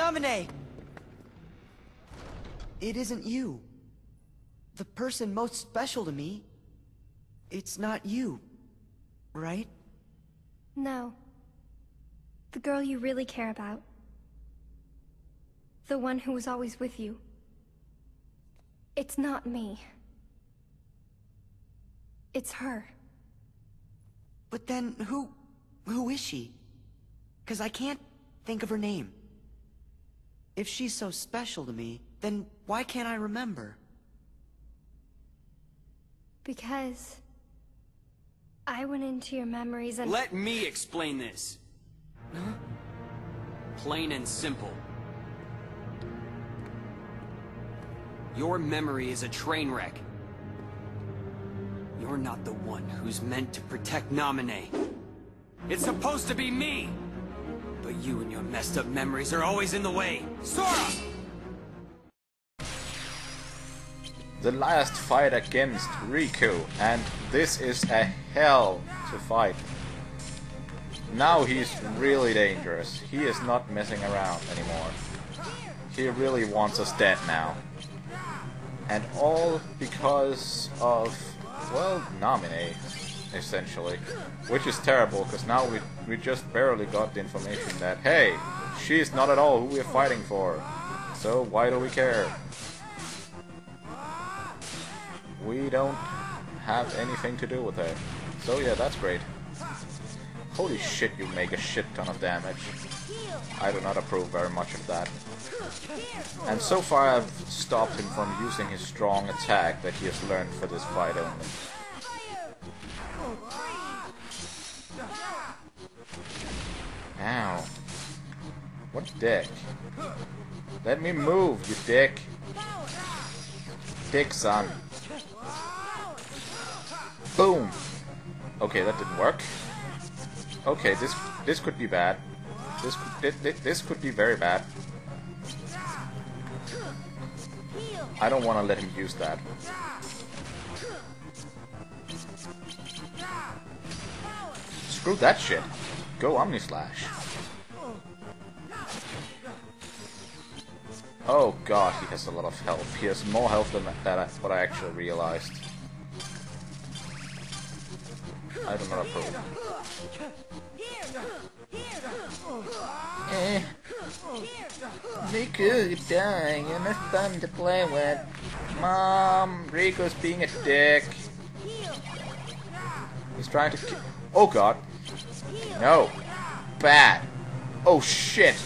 Namine! It isn't you. The person most special to me. It's not you. Right? No. The girl you really care about. The one who was always with you. It's not me. It's her. But then, who... who is she? Cause I can't think of her name. If she's so special to me, then why can't I remember? Because... I went into your memories and... Let me explain this. Huh? Plain and simple. Your memory is a train wreck. You're not the one who's meant to protect Naminé. It's supposed to be me! But you and your messed up memories are always in the way. Sora! The last fight against Riku, and this is a hell to fight. Now he's really dangerous. He is not messing around anymore. He really wants us dead now. And all because of, well, Naminé, essentially. Which is terrible, because now we, we just barely got the information that, hey, she's not at all who we're fighting for. So why do we care? We don't have anything to do with her. So yeah, that's great. Holy shit, you make a shit ton of damage. I do not approve very much of that. And so far I've stopped him from using his strong attack that he has learned for this fight only. Ow. What dick? Let me move, you dick. Dick, son. Boom! Okay, that didn't work. Okay, this this could be bad. This this, this could be very bad. I don't want to let him use that. Screw that shit. Go Omni Slash. Oh god, he has a lot of health. He has more health than that, I, what I actually realized. I do not approve. Eh. Riku dying and it's fun to play with. Mom, Riku's being a dick. He's trying to Oh god. No. Bad. Oh shit.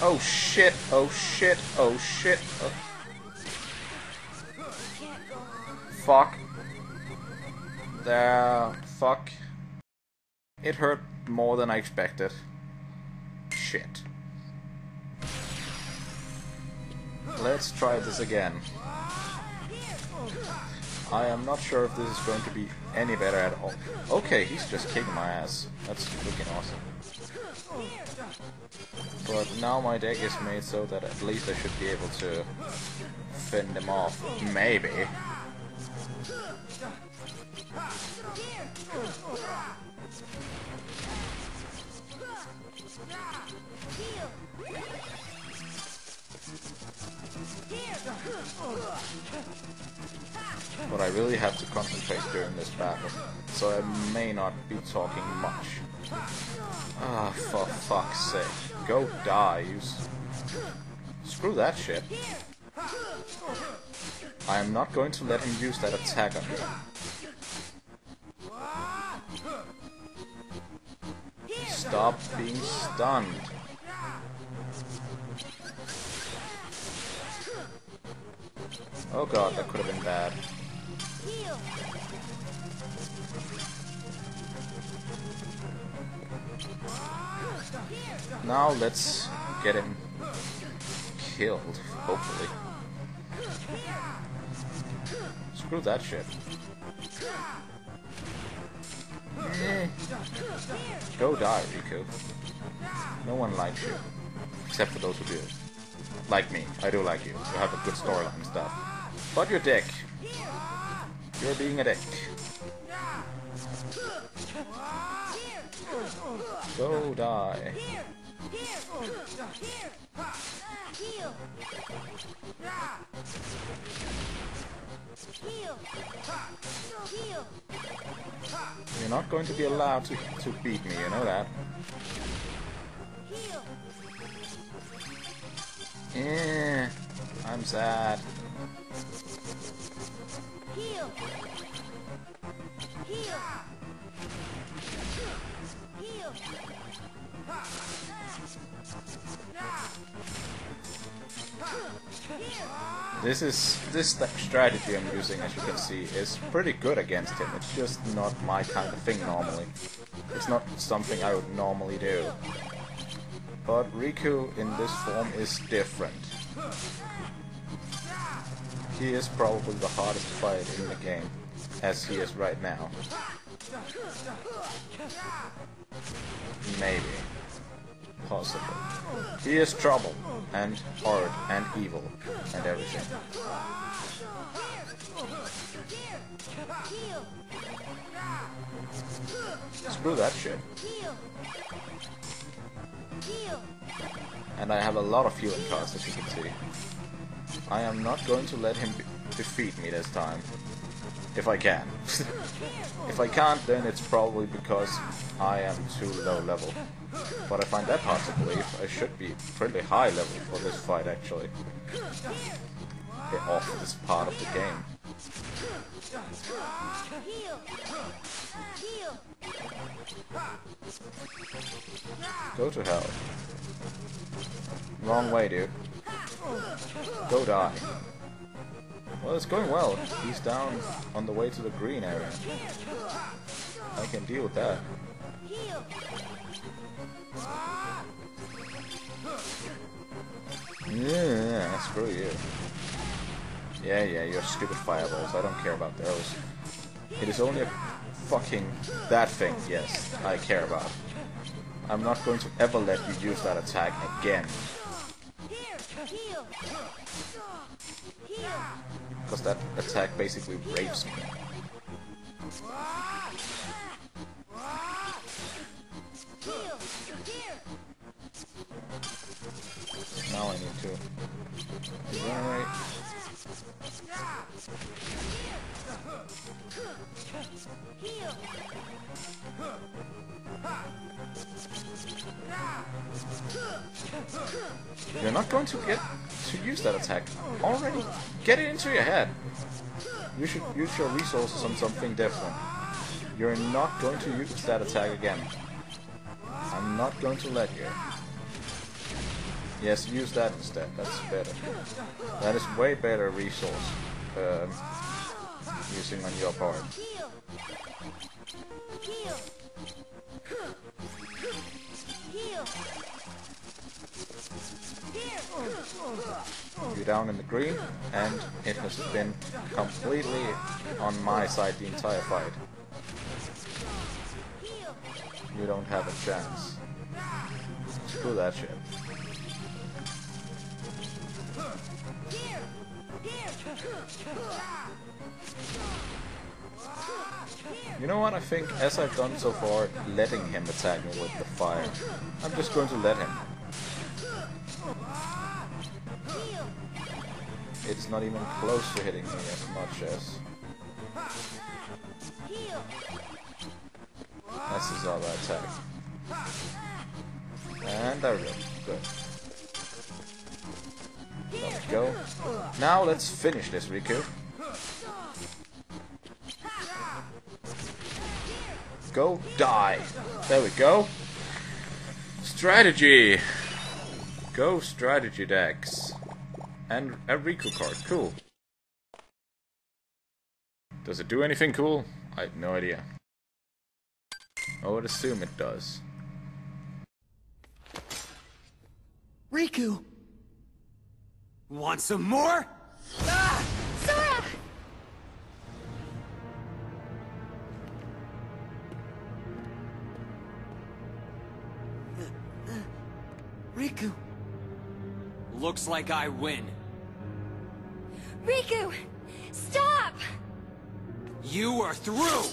Oh shit. Oh shit. Oh shit. Oh. Fuck. The Fuck. It hurt more than I expected. Shit. Let's try this again. I am not sure if this is going to be any better at all. Okay, he's just kicking my ass. That's looking awesome. But now my deck is made so that at least I should be able to fend him off. Maybe. But I really have to concentrate during this battle, so I may not be talking much. Ah, for fuck's sake. Go die, you... Screw that shit. I am not going to let him use that attack on me. Stop being stunned. Oh god, that could have been bad. Now let's get him killed, hopefully. Screw that shit. Eh. Go die, Riku. No one likes you. Except for those who do. Like me. I do like you. You have a good storyline and stuff. But you're dick. You're being a dick. Go die. You're not going to be allowed to, to beat me, you know that. Eh, I'm sad. This is this strategy I'm using, as you can see, is pretty good against him. It's just not my kind of thing normally. It's not something I would normally do. But Riku in this form is different. He is probably the hardest fight in the game, as he is right now. Maybe. Possible. He is trouble, and hard, and evil, and everything. Screw that shit. And I have a lot of healing cards, as you can see. I am not going to let him defeat me this time. If I can. if I can't, then it's probably because I am too low level. But I find that hard to believe. I should be pretty high level for this fight, actually. Off this part of the game. Go to hell. Wrong way, dude. Go die. Well, it's going well. He's down on the way to the green area. I can deal with that. Yeah, screw you. Yeah, yeah, your stupid fireballs. I don't care about those. It is only a fucking that thing, yes, I care about. I'm not going to ever let you use that attack again. Because that attack basically rapes me. Now I need to. You're not going to get to use that attack. Already get it into your head. You should use your resources on something different. You're not going to use that attack again. I'm not going to let you. Yes, use that instead. That's better. That is way better resource um, using on your part. Down in the green, and it has been completely on my side the entire fight. You don't have a chance. Screw that shit. You know what? I think, as I've done so far, letting him attack me with the fire, I'm just going to let him. It's not even close to hitting me as much as that's his other attack. And there we go. Good. There we go. Now let's finish this, Riku. Go die. There we go. Strategy. Go strategy decks. And a Riku card. Cool. Does it do anything cool? I have no idea. I would assume it does. Riku! Want some more? Ah! Sora! Riku! Looks like I win. Riku! Stop! You are through!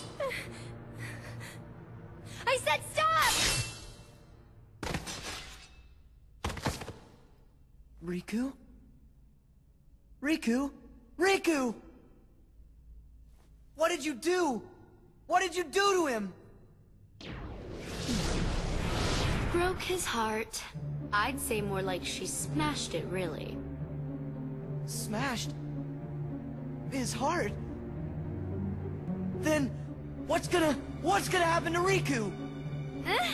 I said stop! Riku? Riku? Riku! What did you do? What did you do to him? Broke his heart. I'd say more like she smashed it, really. Smashed? His heart? Then, what's gonna, what's gonna happen to Riku?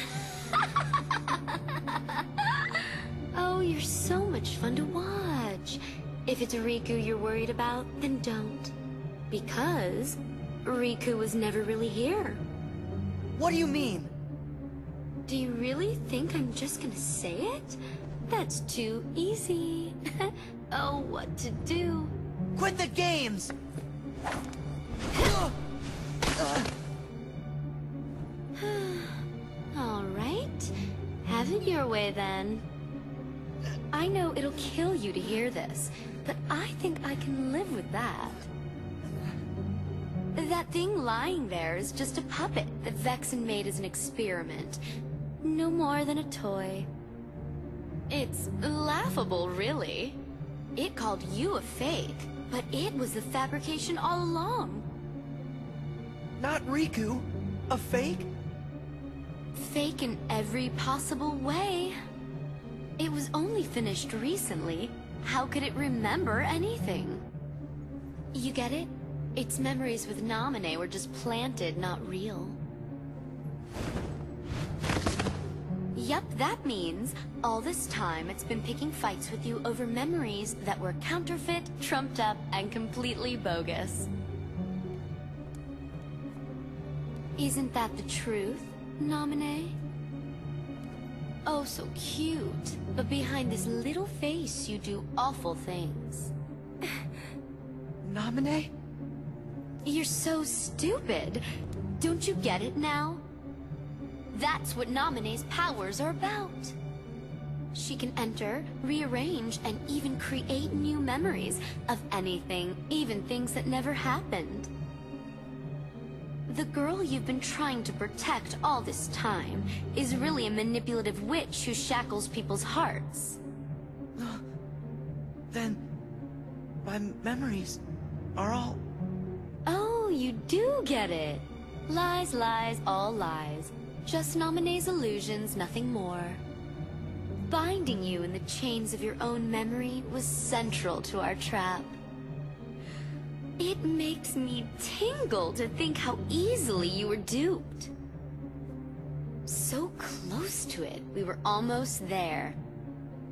Oh, you're so much fun to watch. If it's Riku you're worried about, then don't. Because Riku was never really here. What do you mean? Do you really think I'm just gonna say it? That's too easy. oh, what to do? Quit the games! All right. Have it your way then. I know it'll kill you to hear this, but I think I can live with that. That thing lying there is just a puppet that Vexen made as an experiment. No more than a toy. It's laughable, really. It called you a fake, but it was a fabrication all along. Not Riku. A fake? Fake in every possible way. It was only finished recently. How could it remember anything? You get it? Its memories with Namine were just planted, not real. Yup, that means all this time it's been picking fights with you over memories that were counterfeit, trumped up, and completely bogus. Isn't that the truth, Namine? Oh, so cute. But behind this little face, you do awful things. Namine? You're so stupid. Don't you get it now? That's what Naminé's powers are about. She can enter, rearrange, and even create new memories of anything, even things that never happened. The girl you've been trying to protect all this time is really a manipulative witch who shackles people's hearts. Then, my memories are all... Oh, you do get it. Lies, lies, all lies. Just Naminé's illusions, nothing more. Binding you in the chains of your own memory was central to our trap. It makes me tingle to think how easily you were duped. So close to it, we were almost there.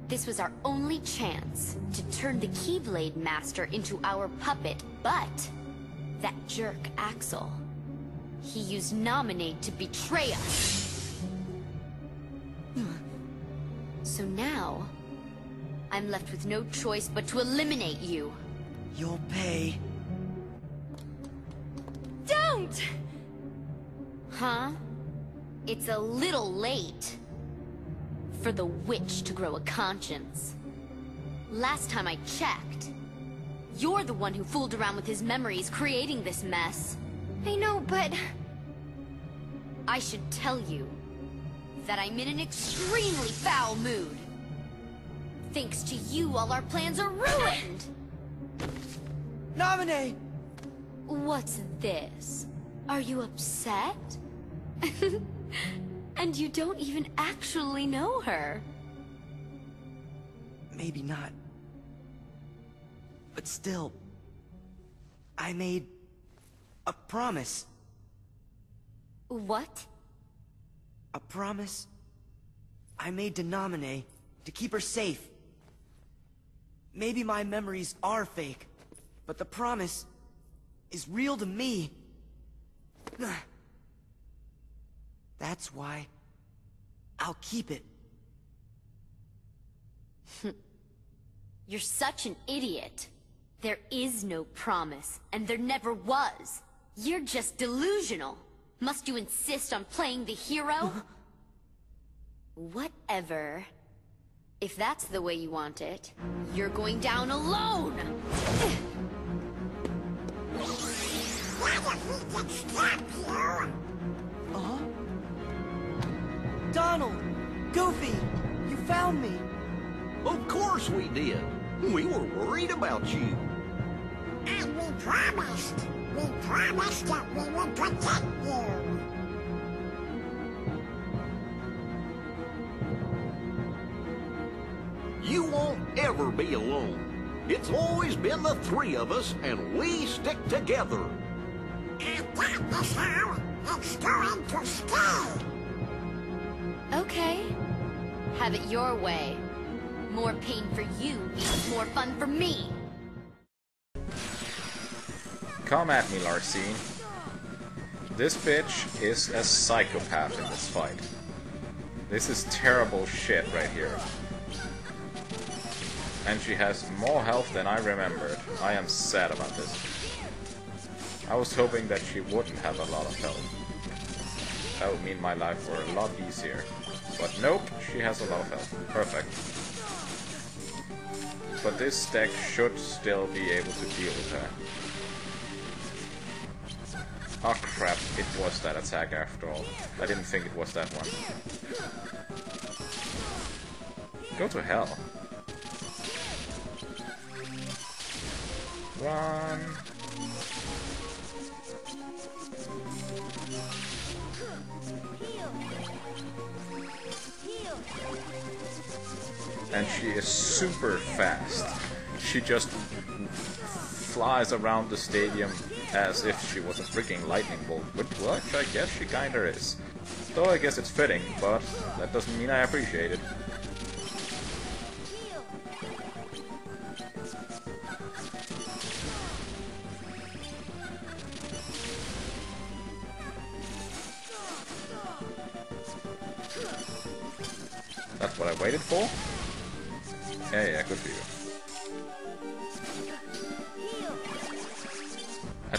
This was our only chance to turn the Keyblade Master into our puppet, but that jerk Axel, he used Naminé to betray us. So now, I'm left with no choice but to eliminate you. You'll pay. Don't! Huh? It's a little late for the witch to grow a conscience. Last time I checked, you're the one who fooled around with his memories, creating this mess. I know, but... I should tell you that I'm in an extremely foul mood. Thanks to you, all our plans are ruined! Namine! What's this? Are you upset? and you don't even actually know her. Maybe not. But still, I made a promise. What? A promise I made to Namine to keep her safe. Maybe my memories are fake, but the promise is real to me. That's why I'll keep it. You're such an idiot. There is no promise, and there never was. You're just delusional. Must you insist on playing the hero? Whatever. If that's the way you want it, you're going down alone! Uh-huh. Donald! Goofy! You found me! Of course we did. We were worried about you. And we promised. We promised that we would protect you. You won't ever be alone. It's always been the three of us, and we stick together. And that is how it's going to stay. Okay. Have it your way. More pain for you means more fun for me. Come at me, Larxene. This bitch is a psychopath in this fight. This is terrible shit right here. And she has more health than I remembered. I am sad about this. I was hoping that she wouldn't have a lot of health. That would mean my life were a lot easier. But nope, she has a lot of health. Perfect. But this deck should still be able to deal with her. Oh crap, it was that attack after all. I didn't think it was that one. Go to hell. Run. And she is super fast. She just flies around the stadium as if she was a freaking lightning bolt, which, I guess she kinda is. Though I guess it's fitting, but that doesn't mean I appreciate it. That's what I waited for? Yeah, yeah, good for you.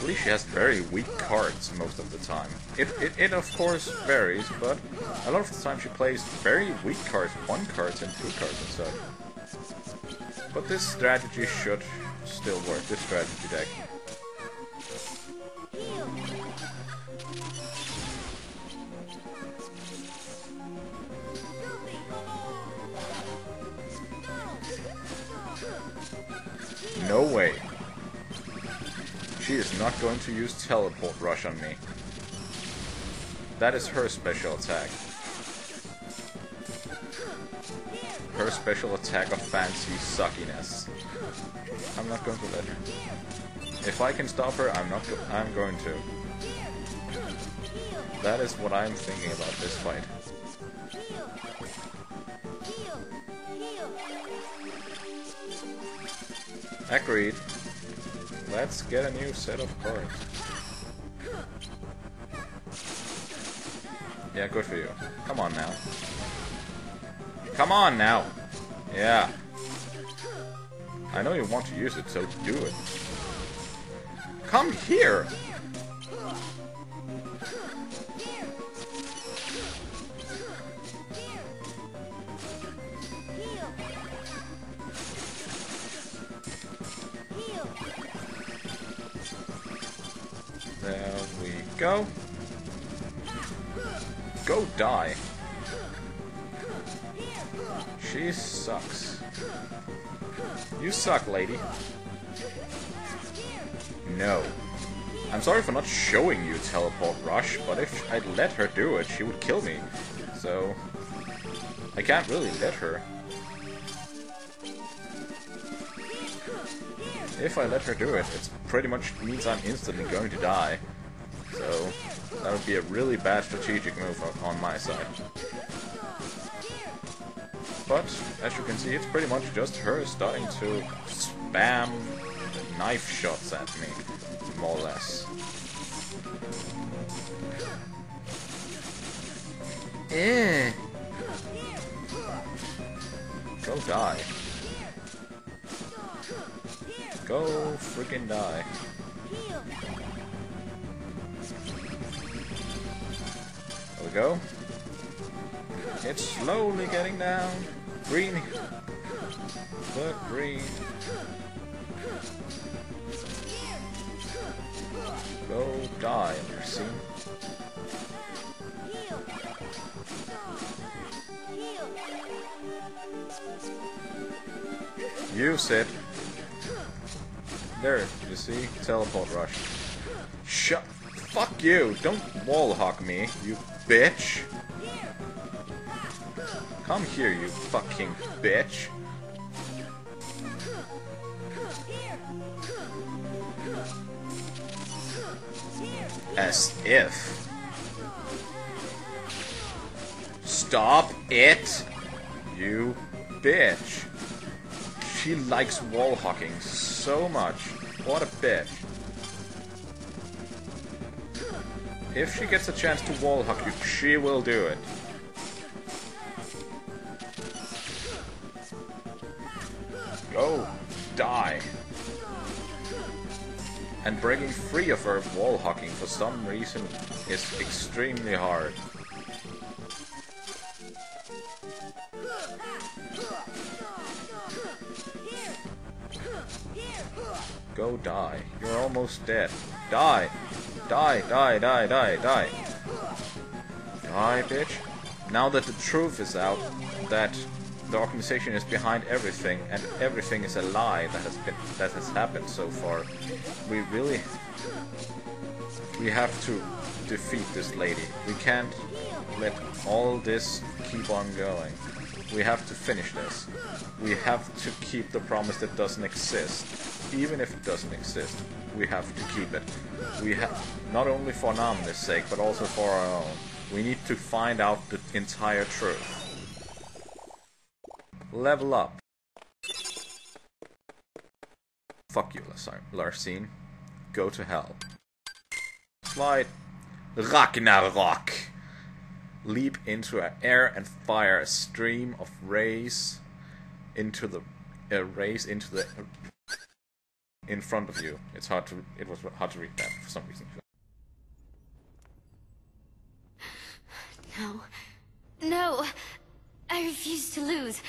Least she has very weak cards most of the time. It, it, it of course varies, but a lot of the time she plays very weak cards, one cards and two cards and stuff. But this strategy should still work, this strategy deck. No way. She is not going to use Teleport Rush on me. That is her special attack. Her special attack of fancy suckiness. I'm not going to let her. If I can stop her, I'm not. Go I'm going to. That is what I'm thinking about this fight. Agreed. Let's get a new set of cards. Yeah, good for you. Come on now. Come on now! Yeah. I know you want to use it, so do it. Come here! Go. Go die. She sucks. You suck, lady. No. I'm sorry for not showing you Teleport Rush, but if I'd let her do it, she would kill me. So... I can't really let her. If I let her do it, it pretty much means I'm instantly going to die. So, that would be a really bad strategic move on my side. But, as you can see, it's pretty much just her starting to spam knife shots at me, more or less. Eh. Go die. Go freaking die. Go. It's slowly getting down. Green. The green. Go die, Mercy. Use it. There, you see? Teleport rush. Shut. Fuck you! Don't wall hawk me, you bitch! Come here, you fucking bitch! As if. Stop it! You bitch. She likes wall hawking so much. What a bitch. If she gets a chance to wall hawk you, she will do it. Go. Die. And breaking free of her wall hawking for some reason is extremely hard. Go die. You're almost dead. Die! Die, die, die, die, die. Die, bitch. Now that the truth is out, that the organization is behind everything, and everything is a lie that has been that has happened so far, we really we have to defeat this lady. We can't let all this keep on going. We have to finish this. We have to keep the promise that doesn't exist. Even if it doesn't exist, we have to keep it. We have not only for Namine's sake, but also for our own. We need to find out the entire truth. Level up. Fuck you, Larxene. Go to hell. Slide. Ragnarok. Leap into air and fire a stream of rays into the uh, rays into the in front of you. It's hard to it was hard to read that for some reason. No. No. I refuse to lose.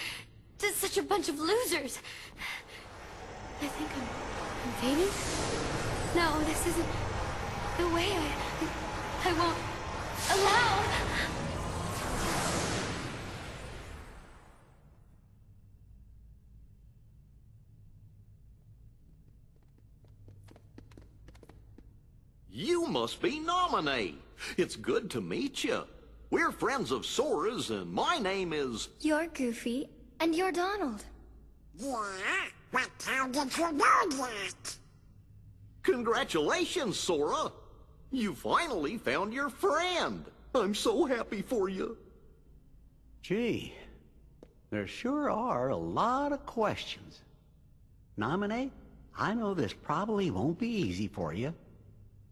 To such a bunch of losers. I think I'm, I'm fainting. No, this isn't the way I... I won't allow... You must be Naminé. It's good to meet you. We're friends of Sora's, and my name is... You're Goofy, and you're Donald. Yeah, but how did you know that? Congratulations, Sora! You finally found your friend. I'm so happy for you. Gee, there sure are a lot of questions. Naminé, I know this probably won't be easy for you,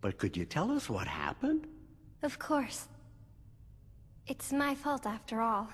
but could you tell us what happened? Of course. It's my fault after all.